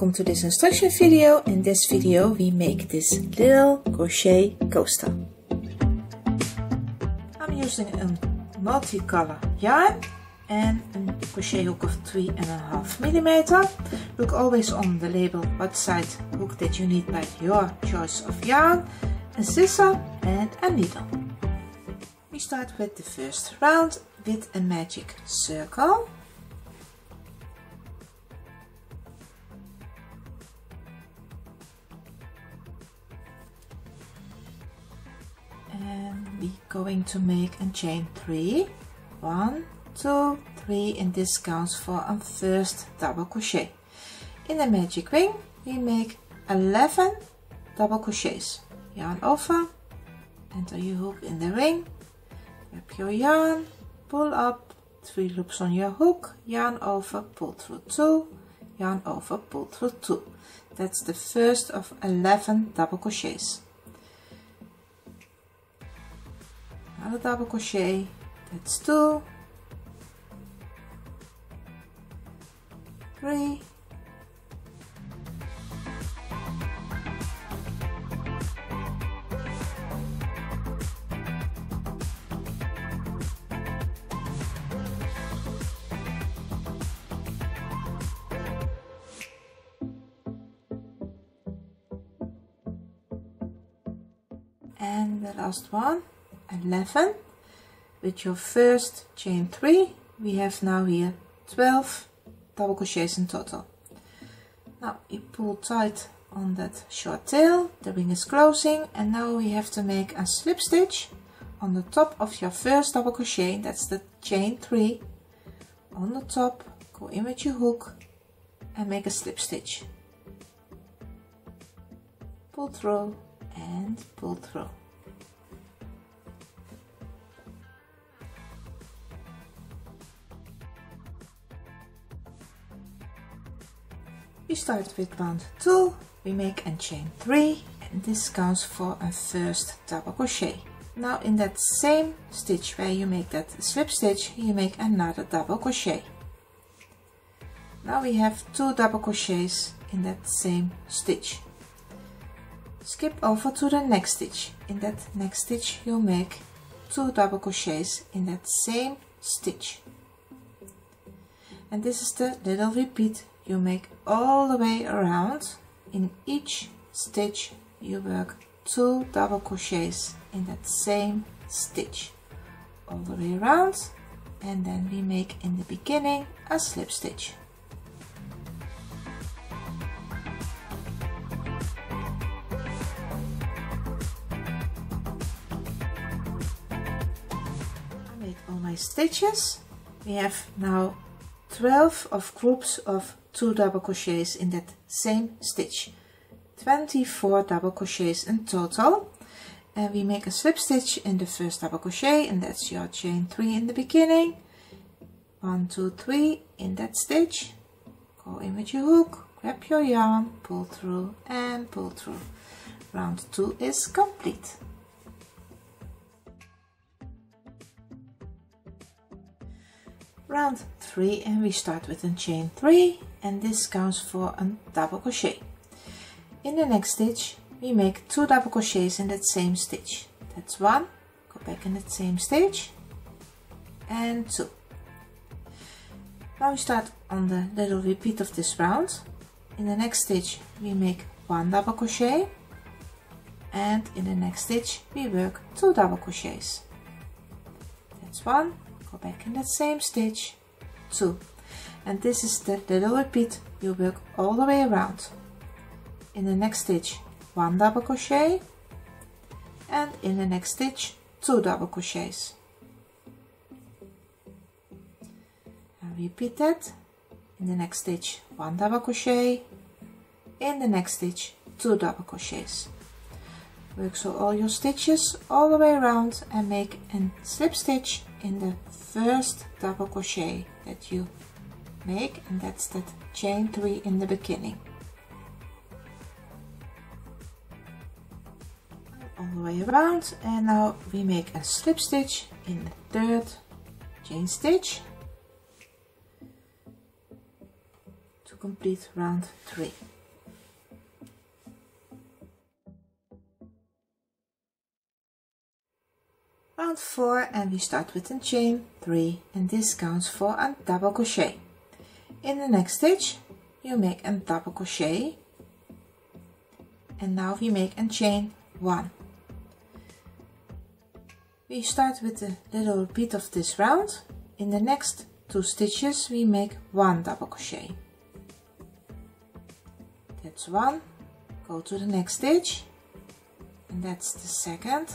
welcome to this instruction video. In this video we make this little crochet coaster. I'm using a multicolor yarn and a crochet hook of three and a half millimeter. Look always on the label what size hook that you need by your choice of yarn, a scissor and a needle. We start with the first round with a magic circle. And we're going to make a chain three. One two three and this counts for a first double crochet. In the magic ring we make 11 double crochets. Yarn over. Enter your hook in the ring. Grab your yarn. Pull up three loops on your hook. Yarn over pull through two. Yarn over pull through two. That's the first of 11 double crochets another double crochet. That's two. Three. And the last one 11 with your first chain 3 we have now here 12 double crochets in total. Now you pull tight on that short tail the ring is closing and now we have to make a slip stitch on the top of your first double crochet. That's the chain 3 on the top go in with your hook and make a slip stitch. Pull through and pull through We start with round 2, we make and chain 3 and this counts for a first double crochet. Now in that same stitch where you make that slip stitch, you make another double crochet. Now we have two double crochets in that same stitch. Skip over to the next stitch. In that next stitch you make two double crochets in that same stitch. And this is the little repeat you make all the way around. In each stitch you work two double crochets in that same stitch. All the way around. And then we make in the beginning a slip stitch. I made all my stitches. We have now 12 of groups of two double crochets in that same stitch. 24 double crochets in total. And we make a slip stitch in the first double crochet and that's your chain 3 in the beginning. 1 2 3 in that stitch. Go in with your hook grab your yarn pull through and pull through. Round 2 is complete. Round 3 and we start with a chain 3 and this counts for a double crochet. In the next stitch we make two double crochets in that same stitch. That's one go back in that same stitch and two. Now we start on the little repeat of this round. In the next stitch we make one double crochet and in the next stitch we work two double crochets. That's one go back in that same stitch two and this is the little repeat you work all the way around. In the next stitch one double crochet. And in the next stitch two double crochets. And repeat that. In the next stitch one double crochet. In the next stitch two double crochets. Work so all your stitches all the way around and make a slip stitch in the first double crochet that you make and that's that chain 3 in the beginning all the way around and now we make a slip stitch in the third chain stitch to complete round 3. Round 4 and we start with a chain 3 and this counts for a double crochet. In the next stitch you make a double crochet and now we make a chain 1. We start with a little repeat of this round. In the next two stitches we make one double crochet. That's one. Go to the next stitch and that's the second.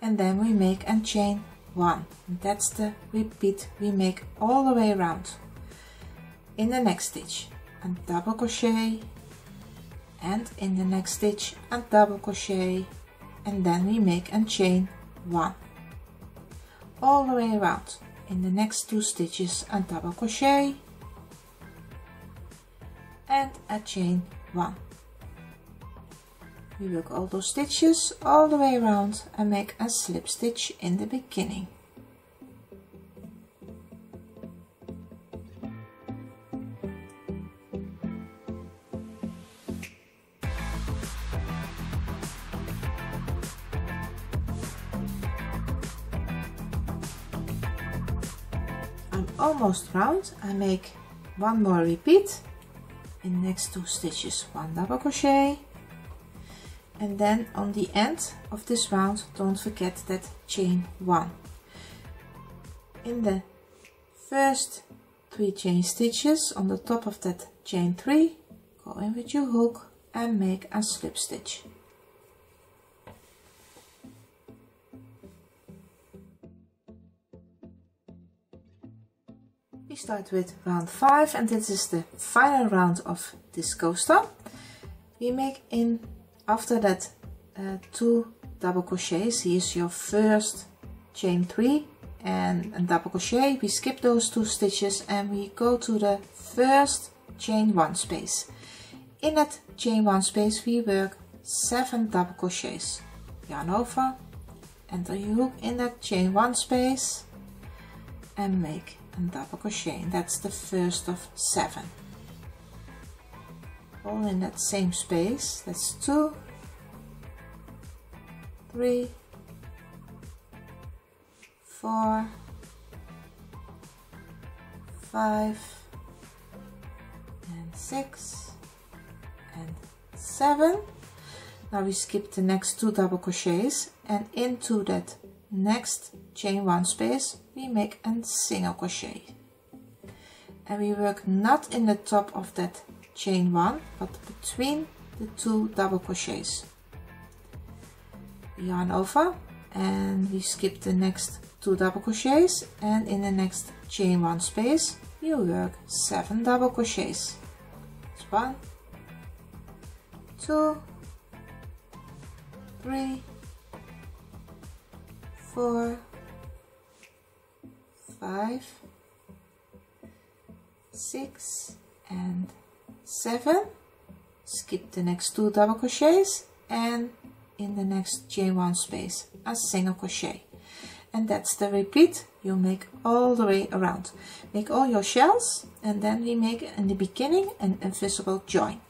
And then we make a chain one. And that's the repeat we make all the way around. In the next stitch a double crochet and in the next stitch a double crochet and then we make a chain one. All the way around in the next two stitches a double crochet and a chain one. We work all those stitches all the way around and make a slip stitch in the beginning almost round. I make one more repeat. In next two stitches one double crochet. And then on the end of this round don't forget that chain one. In the first three chain stitches on the top of that chain three go in with your hook and make a slip stitch start with round 5 and this is the final round of this coaster. We make in after that uh, two double crochets. Here's your first chain 3 and a double crochet. We skip those two stitches and we go to the first chain 1 space. In that chain 1 space we work 7 double crochets. Yarn over, enter your hook in that chain 1 space and make and double crochet that's the first of seven. All in that same space that's two three four five and six and seven. Now we skip the next two double crochets and into that next chain one space we make a single crochet. And we work not in the top of that chain one but between the two double crochets. Yarn over and we skip the next two double crochets. And in the next chain one space you work seven double crochets. One two three four, five, six, and seven. Skip the next two double crochets and in the next chain one space a single crochet. And that's the repeat you make all the way around. Make all your shells and then we make in the beginning an invisible join.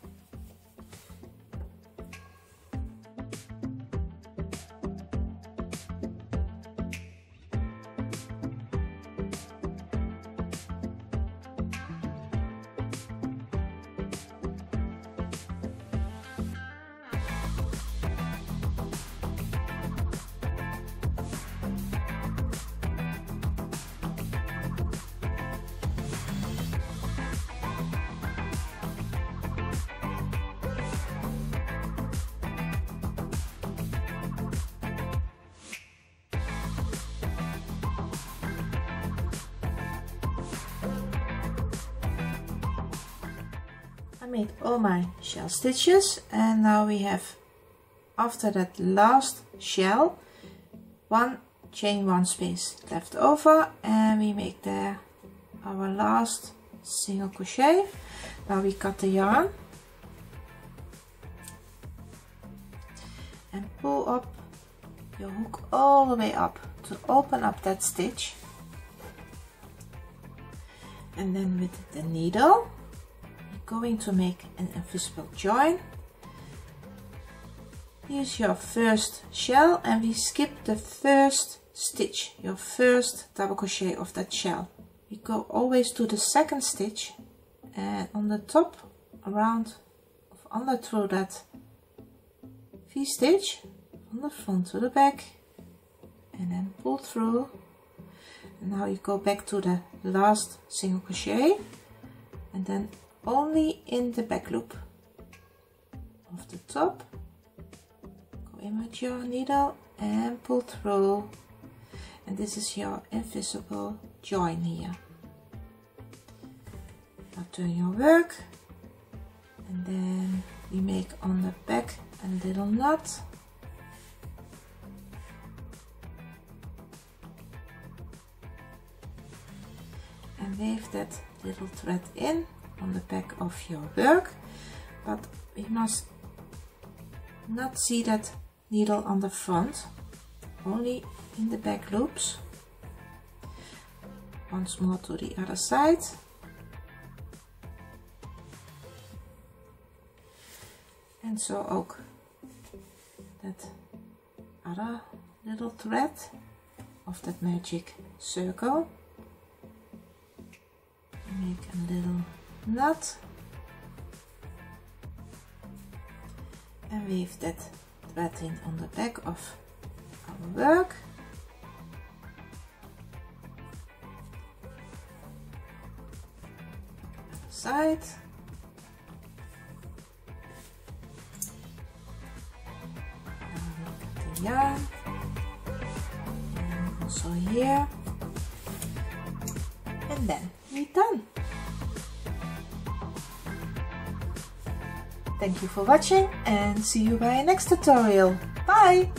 Made all my shell stitches. And now we have after that last shell one chain one space left over. And we make there our last single crochet. Now we cut the yarn. And pull up your hook all the way up to open up that stitch. And then with the needle going to make an invisible join. Here's your first shell and we skip the first stitch, your first double crochet of that shell. We go always to the second stitch and on the top around of under through that V-stitch from the front to the back and then pull through and now you go back to the last single crochet and then only in the back loop of the top. Go in with your needle and pull through. And this is your invisible join here. Now turn your work. And then we make on the back a little knot. And weave that little thread in on the back of your work but you must not see that needle on the front only in the back loops. Once more to the other side. And zo ook that other little thread of that magic circle. Make a little knot and weave that thread in on the back of our work. Side. Yarn. And also here. And then we're done thank you for watching and see you by next tutorial. Bye